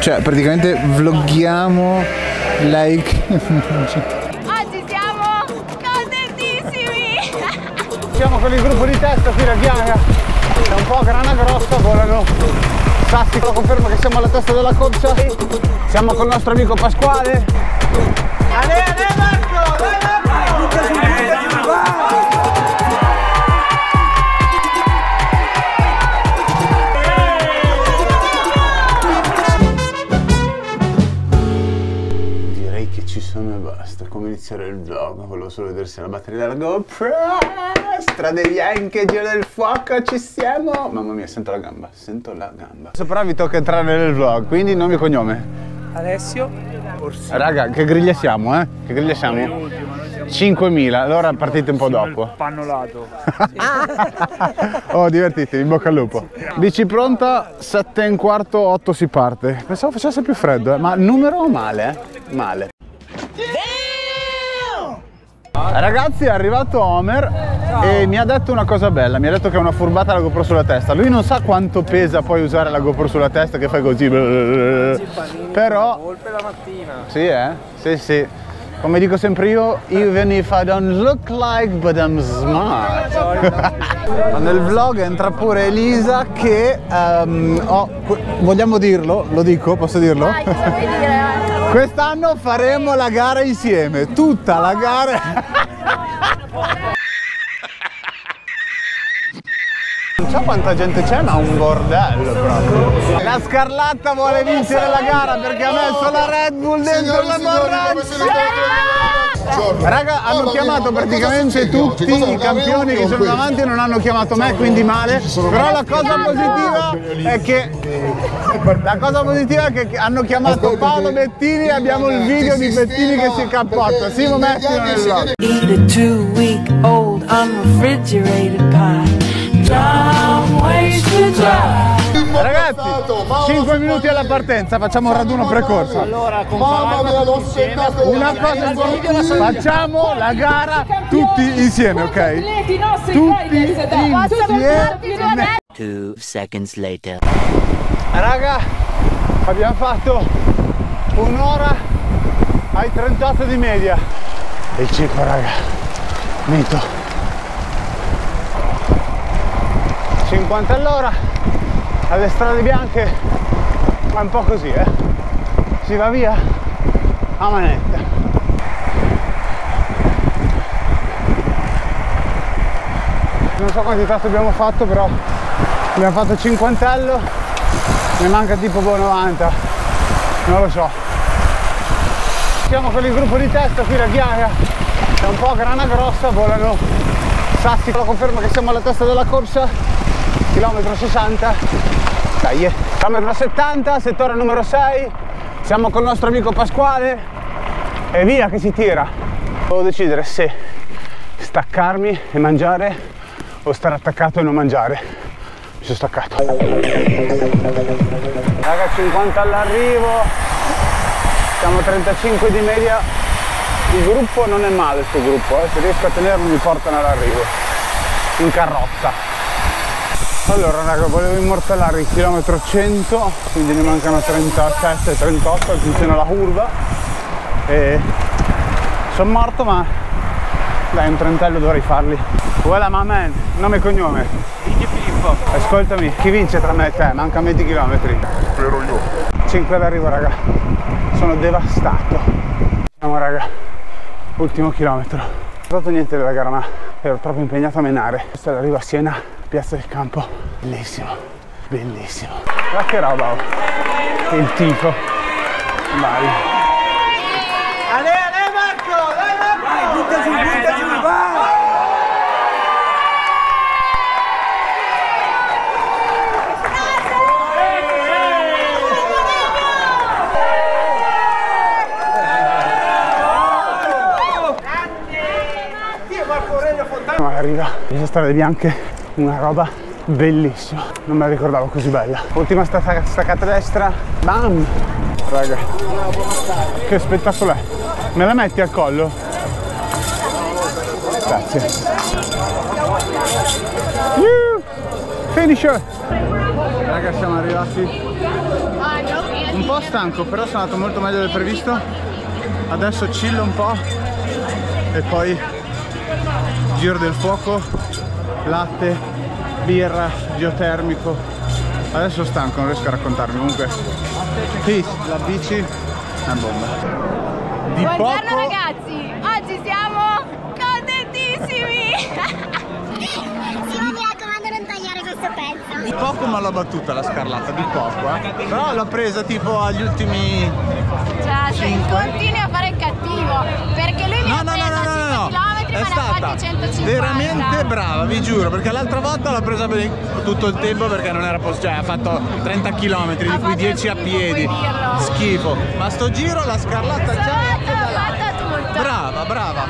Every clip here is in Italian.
Cioè, praticamente vloghiamo like. Oggi siamo contentissimi! Siamo con il gruppo di testa qui la Ghiaia. È un po' grana grossa, volano. Sassico conferma che siamo alla testa della corsa. Siamo con il nostro amico Pasquale. Ale, ale Marco! Dai Marco! Come iniziare il vlog? Volevo solo vedere se la batteria della GoPro. Strade bianche, giro del fuoco, ci siamo. Mamma mia, sento la gamba, sento la gamba. Adesso però vi tocca entrare nel vlog, quindi nome e cognome. Alessio Orsi. Raga, che griglia siamo, eh? Che griglia siamo? 5.000, allora partite un po' dopo. Pannolato. oh, divertitevi, in bocca al lupo. Bici pronta, 7 e un quarto, 8 si parte. Pensavo facesse più freddo, eh? ma numero male, eh? Male. Ragazzi è arrivato Homer e mi ha detto una cosa bella, mi ha detto che è una furbata la GoPro sulla testa. Lui non sa quanto pesa poi usare la GoPro sulla testa che fai così. Però... Volpe la mattina. Sì, eh? Sì, sì. Come dico sempre io, even if I don't look like, but I'm smart. Ma Nel vlog entra pure Elisa che, ho- que- vogliamo dirlo? Lo dico? Posso dirlo? Dai, cosa vuoi dire? Quest'anno faremo la gara insieme, tutta la gara. Non so quanta gente c'è, ma un bordello proprio. La Scarlatta vuole vincere la gara perché ha messo la Red Bull dentro la borraccia. Raga, hanno chiamato praticamente tutti i campioni che sono davanti e non hanno chiamato me, quindi male. Però la cosa positiva è che la cosa positiva è che hanno chiamato Paolo Bettini e abbiamo il video di Bettini che si cappotta. Simo mettilo nel vlog. Eat a two week old unrefrigerated pie. Long ways to drive. Ragazzi, 5 minuti alla partenza, facciamo un raduno precorso. Allora, con. Una cosa facciamo la gara tutti insieme, ok? Tutti insieme. Two seconds later. Raga, abbiamo fatto un'ora ai 38 di media. Il ciclo, raga, mito. 50 all'ora, alle strade bianche, ma è un po' così, eh. Si va via a manetta. Non so quanti tratti abbiamo fatto, però abbiamo fatto 50 ne manca tipo boh 90 non lo so. Siamo con il gruppo di testa qui la ghiaia. È un po' grana grossa volano sassi. La conferma che siamo alla testa della corsa chilometro 60 dai eh. chilometro 70 settore numero 6 siamo con il nostro amico Pasquale. E via che si tira. Devo decidere se staccarmi e mangiare o stare attaccato e non mangiare. Mi sono staccato. Raga 50 all'arrivo. Siamo a 35 di media. Il gruppo non è male sto gruppo eh. se riesco a tenerlo mi portano all'arrivo. In carrozza allora raga volevo immortalare il chilometro 100 quindi ne mancano 37 38 funziona la curva e sono morto ma dai un trentello dovrei farli voilà ma man nome e cognome Filippo. Ascoltami, chi vince tra me e te? Mancano 20 km. Spero io. 5 all'arrivo, raga. Sono devastato. Siamo, raga. Ultimo chilometro. Fatto niente della gara, ma ero troppo impegnato a menare. Questo è l'arrivo a Siena, piazza del campo. Bellissimo. Bellissimo. Ma che roba, oh. Il tifo. Vai. Ale, ale Marco! Dai Marco! Butta giù, butta giù, vai! Ma arriva le strade bianche, una roba bellissima. Non me la ricordavo così bella. Ultima stacca- staccata destra. Bam! Raga. Che spettacolo è. Me la metti al collo? Grazie. Yoo! Finisher! Raga siamo arrivati Un po' stanco, però sono andato molto meglio del previsto. Adesso chillo un po' e poi giro del fuoco, latte, birra, geotermico. Adesso stanco, non riesco a raccontarmi. Comunque, peace, la bici è una bomba. Di Buongiorno poco, ragazzi, oggi siamo contentissimi! Simo mi raccomando non tagliare questo pezzo. di poco ma l'ho battuta la scarlata, di poco, eh. Però l'ho presa tipo agli ultimi Cioè, se Cinque. continui a fare il cattivo, perché lui mi No, ha no, È stata fatti 150. veramente brava, vi giuro, perché l'altra volta l'ho presa per tutto il tempo perché non era possibile, cioè ha fatto 30 km, di cui fatto 10 a piedi. Schifo. Ma sto giro la scarlata già. Brava, brava.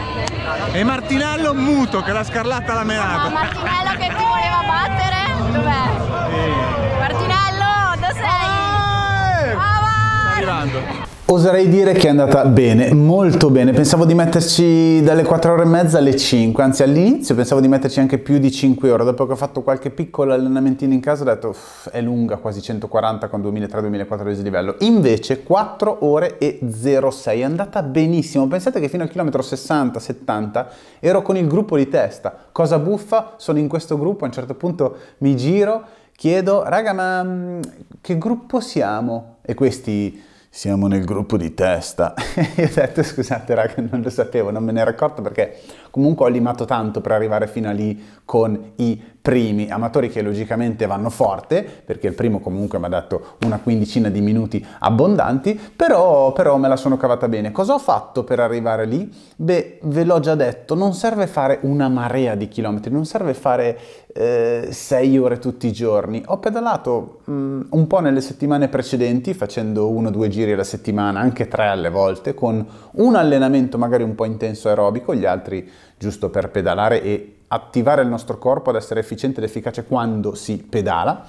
E Martinello muto che la scarlata l'ha No, menata. Martinello che ti voleva battere? Dov'è? Martinello, dove sei? Eh, Avanti! Sta arrivando. Oserei dire che è andata bene, molto bene. Pensavo di metterci dalle 4 ore e mezza alle 5, anzi all'inizio pensavo di metterci anche più di 5 ore. Dopo che ho fatto qualche piccolo allenamentino in casa ho detto "Uff, è lunga, quasi 140 con 2003-2004 di livello. Invece 4 ore e 06, è andata benissimo. Pensate che fino al chilometro 60-70 ero con il gruppo di testa. Cosa buffa? Sono in questo gruppo, a un certo punto mi giro, chiedo, raga ma mm, che gruppo siamo? E questi siamo nel gruppo di testa. Io ho detto scusate raga, non lo sapevo, non me ne ero accorto perché comunque ho limato tanto per arrivare fino a lì con i primi amatori che logicamente vanno forte, perché il primo comunque mi ha dato una quindicina di minuti abbondanti, però, però me la sono cavata bene. Cosa ho fatto per arrivare lì? Beh, ve l'ho già detto, non serve fare una marea di chilometri, non serve fare 6 ore tutti i giorni. Ho pedalato mm, un po' nelle settimane precedenti, facendo uno o due giri alla settimana, anche tre alle volte, con un allenamento magari un po' intenso aerobico, gli altri giusto per pedalare e attivare il nostro corpo ad essere efficiente ed efficace quando si pedala.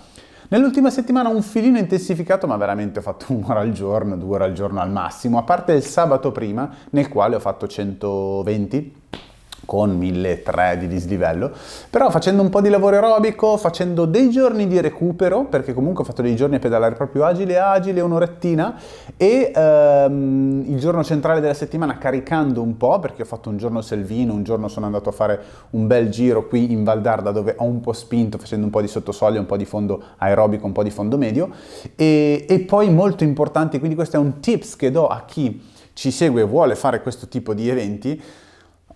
Nell'ultima settimana un filino intensificato, ma veramente ho fatto un'ora al giorno, due ore al giorno al massimo, a parte il sabato prima, nel quale ho fatto 120 con 1300 di dislivello, però facendo un po' di lavoro aerobico, facendo dei giorni di recupero, perché comunque ho fatto dei giorni a pedalare proprio agile, agile, un'orettina, e ehm, il giorno centrale della settimana caricando un po', perché ho fatto un giorno selvino, un giorno sono andato a fare un bel giro qui in Val d'Arda dove ho un po' spinto facendo un po' di sottosoglia, un po' di fondo aerobico, un po' di fondo medio, e, e poi molto importante, quindi questo è un tips che do a chi ci segue e vuole fare questo tipo di eventi,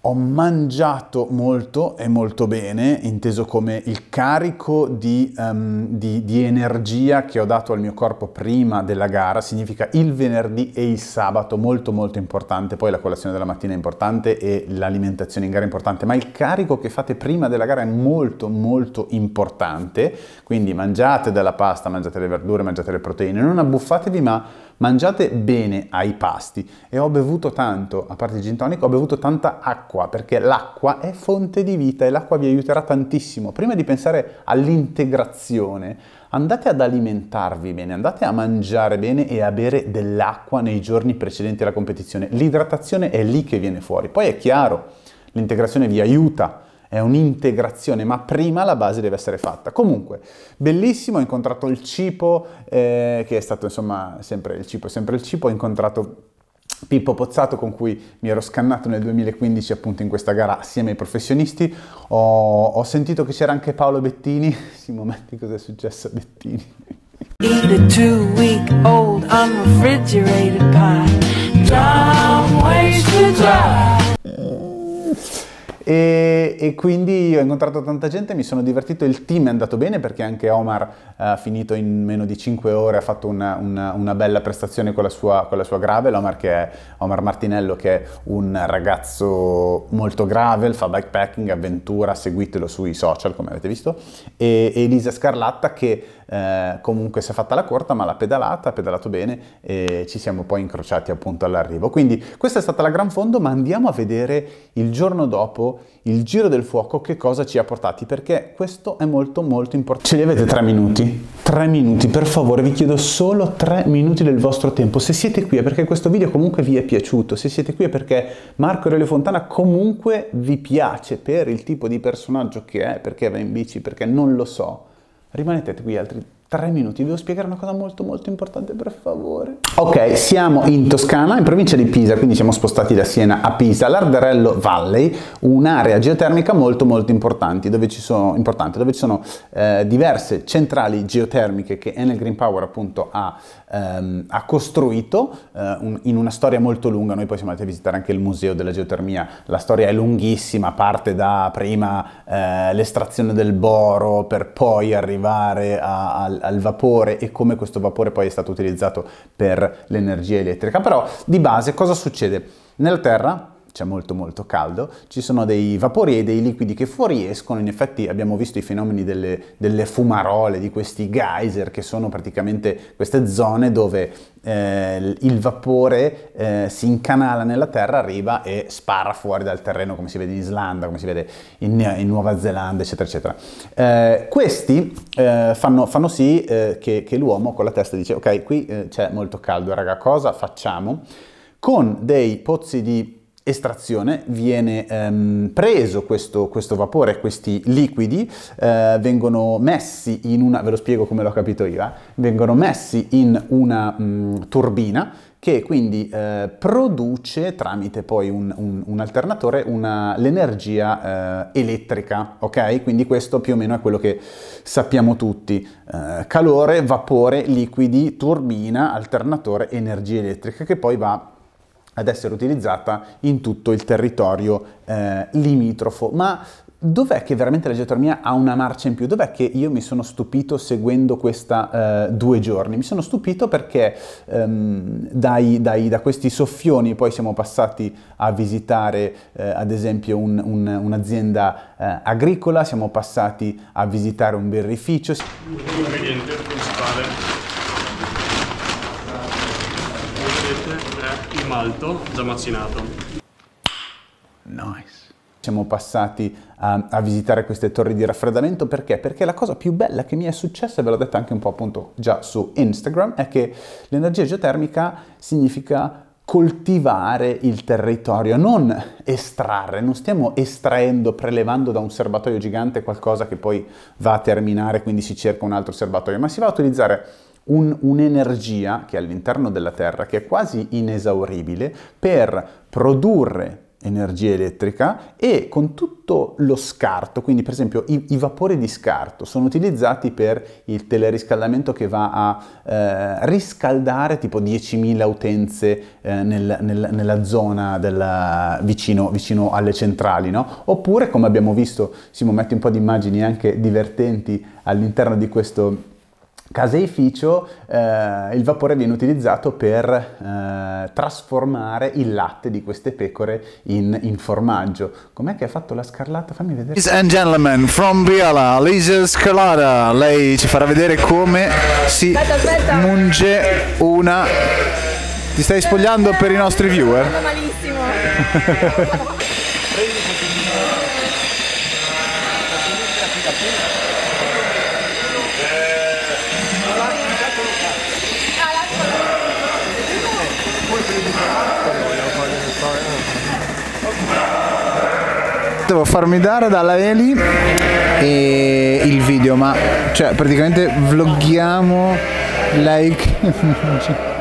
ho mangiato molto e molto bene, inteso come il carico di, ehm, di- di energia che ho dato al mio corpo prima della gara, significa il venerdì e il sabato, molto molto importante, poi la colazione della mattina è importante e l'alimentazione in gara è importante, ma il carico che fate prima della gara è molto molto importante, quindi mangiate della pasta, mangiate le verdure, mangiate le proteine, non abbuffatevi ma mangiate bene ai pasti e ho bevuto tanto, a parte il gin tonic, ho bevuto tanta acqua perché l'acqua è fonte di vita e l'acqua vi aiuterà tantissimo. Prima di pensare all'integrazione, andate ad alimentarvi bene, andate a mangiare bene e a bere dell'acqua nei giorni precedenti alla competizione. L'idratazione è lì che viene fuori. Poi è chiaro, l'integrazione vi aiuta è un'integrazione, ma prima la base deve essere fatta. Comunque, bellissimo, ho incontrato il Cipo, eh, che è stato insomma sempre il Cipo, è sempre il Cipo, ho incontrato Pippo Pozzato con cui mi ero scannato nel 2015 appunto in questa gara assieme ai professionisti, ho, ho sentito che c'era anche Paolo Bettini, Simo metti cosa è successo a Bettini. Eat a two week old unrefrigerated pie. Don't waste your drive. E, e quindi ho incontrato tanta gente, mi sono divertito, il team è andato bene perché anche Omar eh, ha finito in meno di 5 ore, ha fatto una, una- una bella prestazione con la sua, con la sua gravel, Omar, che è, Omar Martinello che è un ragazzo molto gravel, fa bikepacking, avventura, seguitelo sui social come avete visto, e Elisa Scarlatta che eh, comunque si è fatta la corta ma l'ha pedalata, ha pedalato bene e ci siamo poi incrociati appunto all'arrivo. Quindi questa è stata la gran fondo, ma andiamo a vedere il giorno dopo il giro del fuoco che cosa ci ha portati, perché questo è molto molto importante. Ce li avete tre minuti? Tre minuti, per favore, vi chiedo solo tre minuti del vostro tempo. Se siete qui è perché questo video comunque vi è piaciuto, se siete qui è perché Marco Aurelio Fontana comunque vi piace per il tipo di personaggio che è, perché va in bici, perché non lo so. Rimanete qui altri Tre minuti, devo spiegare una cosa molto molto importante per favore. Ok, siamo in Toscana, in provincia di Pisa, quindi siamo spostati da Siena a Pisa, l'Arderello Valley, un'area geotermica molto molto importante, dove ci sono, importante, dove ci sono eh, diverse centrali geotermiche che Enel Green Power appunto ha, ehm, ha costruito eh, un, in una storia molto lunga. Noi poi siamo andati a visitare anche il museo della geotermia, la storia è lunghissima, parte da prima eh, l'estrazione del boro per poi arrivare a, al, al vapore e come questo vapore poi è stato utilizzato per l'energia elettrica. Però di base cosa succede? Nella Terra c'è molto molto caldo, ci sono dei vapori e dei liquidi che fuoriescono, in effetti abbiamo visto i fenomeni delle, delle fumarole, di questi geyser che sono praticamente queste zone dove eh, il vapore eh, si incanala nella terra, arriva e spara fuori dal terreno come si vede in Islanda, come si vede in, in Nuova Zelanda, eccetera, eccetera. Eh, questi eh, fanno, fanno, sì eh, che, che, l'uomo con la testa dice ok, qui eh, c'è molto caldo, raga, cosa facciamo? Con dei pozzi di estrazione viene ehm, preso questo, questo, vapore, questi liquidi eh, vengono messi in una, ve lo spiego come l'ho capito io, eh, vengono messi in una mh, turbina che quindi eh, produce tramite poi un, un, un alternatore una, l'energia eh, elettrica, ok? Quindi questo più o meno è quello che sappiamo tutti. Eh, calore, vapore, liquidi, turbina, alternatore, energia elettrica che poi va ad essere utilizzata in tutto il territorio eh, limitrofo. Ma dov'è che veramente la geotermia ha una marcia in più? Dov'è che io mi sono stupito seguendo questa eh, due giorni? Mi sono stupito perché ehm, dai, dai, da questi soffioni poi siamo passati a visitare eh, ad esempio un, un, un'azienda eh, agricola, siamo passati a visitare un birrificio. L'ingrediente principale è il malto già macinato. Nice. Siamo passati a, a, visitare queste torri di raffreddamento perché? Perché la cosa più bella che mi è successa, ve l'ho detto anche un po' appunto già su Instagram, è che l'energia geotermica significa coltivare il territorio, non estrarre, non stiamo estraendo, prelevando da un serbatoio gigante qualcosa che poi va a terminare, quindi si cerca un altro serbatoio, ma si va a utilizzare un, un'energia che è all'interno della Terra, che è quasi inesauribile, per produrre energia elettrica e con tutto lo scarto, quindi per esempio i, i, vapori di scarto sono utilizzati per il teleriscaldamento che va a eh, riscaldare tipo 10.000 utenze eh, nel, nel, nella zona della, vicino, vicino, alle centrali, no? oppure come abbiamo visto, Simo mette un po' di immagini anche divertenti all'interno di questo caseificio eh, il vapore viene utilizzato per eh, trasformare il latte di queste pecore in, in, formaggio. Com'è che ha fatto la scarlata? Fammi vedere. Ladies and gentlemen, from Biala, Lisa Scarlata, lei ci farà vedere come si aspetta, aspetta. munge una... Ti stai spogliando per i nostri viewer? malissimo. Devo farmi dare dalla Eli e il video, ma cioè praticamente vloghiamo like.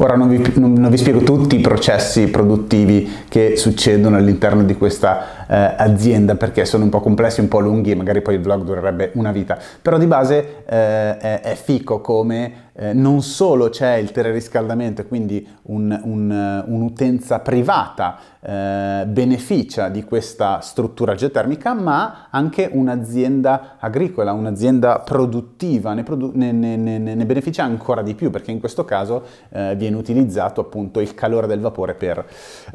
Ora non vi, non, non vi, spiego tutti i processi produttivi che succedono all'interno di questa eh, azienda perché sono un po' complessi, un po' lunghi magari poi il vlog durerebbe una vita, però di base eh, è, è fico come eh, non solo c'è il teleriscaldamento quindi un, un, un'utenza privata eh, beneficia di questa struttura geotermica, ma anche un'azienda agricola, un'azienda produttiva ne, produ- ne, ne, ne, beneficia ancora di più perché in questo caso eh, viene utilizzato appunto il calore del vapore per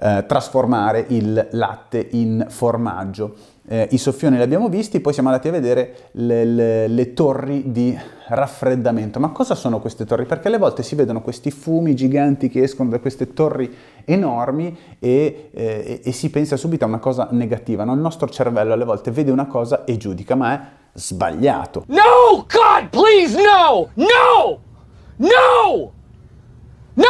eh, trasformare il latte in formaggio. Eh, I soffioni li abbiamo visti, poi siamo andati a vedere le, le, le, torri di raffreddamento. Ma cosa sono queste torri? Perché alle volte si vedono questi fumi giganti che escono da queste torri enormi e, eh, e si pensa subito a una cosa negativa. No? Il nostro cervello alle volte vede una cosa e giudica, ma è sbagliato. No, God, please, no! No! No! No!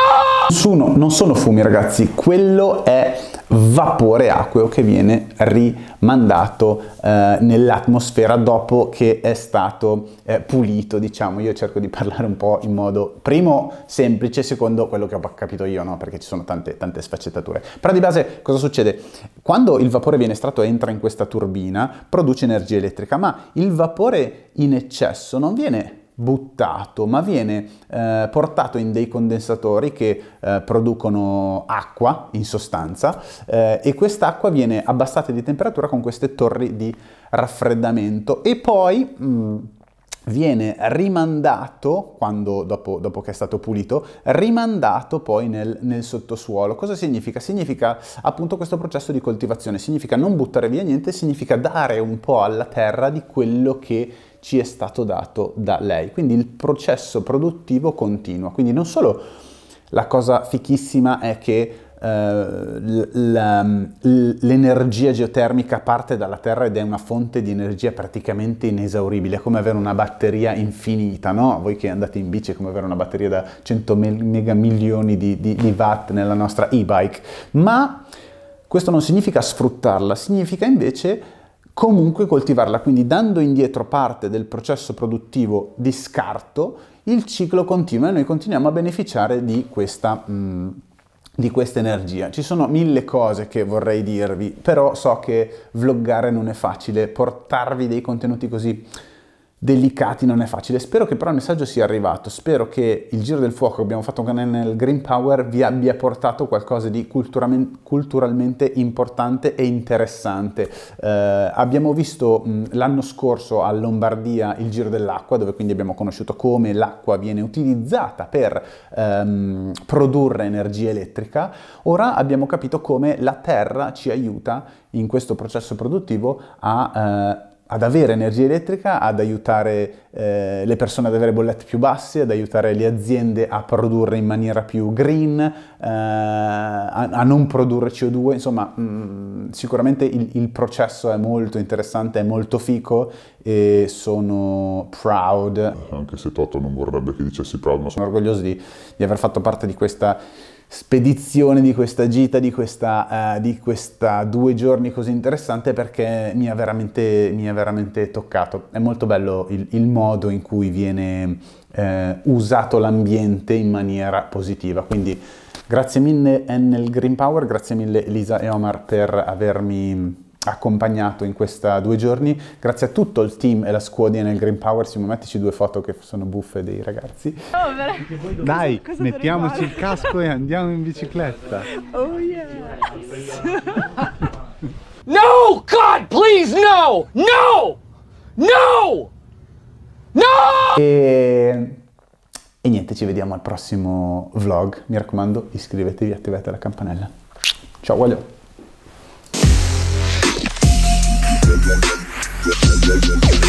Non sono fumi ragazzi, quello è vapore acqueo che viene rimandato eh, nell'atmosfera dopo che è stato eh, pulito, diciamo. Io cerco di parlare un po' in modo, primo, semplice, secondo quello che ho capito io, no? Perché ci sono tante, tante sfaccettature. Però di base cosa succede? Quando il vapore viene estratto e entra in questa turbina, produce energia elettrica, ma il vapore in eccesso non viene buttato, ma viene eh, portato in dei condensatori che eh, producono acqua in sostanza eh, e quest'acqua viene abbassata di temperatura con queste torri di raffreddamento e poi mh, viene rimandato, quando, dopo, dopo, che è stato pulito, rimandato poi nel, nel, sottosuolo. Cosa significa? Significa appunto questo processo di coltivazione, significa non buttare via niente, significa dare un po' alla terra di quello che ci è stato dato da lei. Quindi il processo produttivo continua. Quindi non solo la cosa fichissima è che Uh, l'energia geotermica parte dalla Terra ed è una fonte di energia praticamente inesauribile, è come avere una batteria infinita, no? Voi che andate in bici è come avere una batteria da 100 mega milioni di, di, di watt nella nostra e-bike, ma questo non significa sfruttarla, significa invece comunque coltivarla, quindi dando indietro parte del processo produttivo di scarto, il ciclo continua e noi continuiamo a beneficiare di questa, mh, di questa energia. Ci sono mille cose che vorrei dirvi, però so che vloggare non è facile, portarvi dei contenuti così delicati non è facile. Spero che però il messaggio sia arrivato, spero che il Giro del Fuoco che abbiamo fatto nel Green Power vi abbia portato qualcosa di culturalmente importante e interessante. Eh, abbiamo visto l'anno scorso a Lombardia il Giro dell'Acqua, dove quindi abbiamo conosciuto come l'acqua viene utilizzata per ehm, produrre energia elettrica. Ora abbiamo capito come la Terra ci aiuta in questo processo produttivo a... Eh, ad avere energia elettrica, ad aiutare eh, le persone ad avere bollette più basse, ad aiutare le aziende a produrre in maniera più green, eh, a, a, non produrre CO2, insomma mh, sicuramente il, il, processo è molto interessante, è molto fico e sono proud. Anche se Toto non vorrebbe che dicessi proud, ma sono orgoglioso di, di aver fatto parte di questa spedizione, di questa gita, di questa, uh, di questa due giorni così interessante perché mi ha veramente, mi ha veramente toccato. È molto bello il, il modo in cui viene eh, usato l'ambiente in maniera positiva. Quindi grazie mille Enel Green Power, grazie mille Elisa e Omar per avermi accompagnato in questa due giorni. Grazie a tutto il team e la squadra nel Green Power. Simo, mettici due foto che sono buffe dei ragazzi. Oh, Dai, cosa mettiamoci il casco e andiamo in bicicletta. Oh yes! no! God, please, no! No! No! No! E... e niente, ci vediamo al prossimo vlog. Mi raccomando, iscrivetevi e attivate la campanella. Ciao, voglio. legend.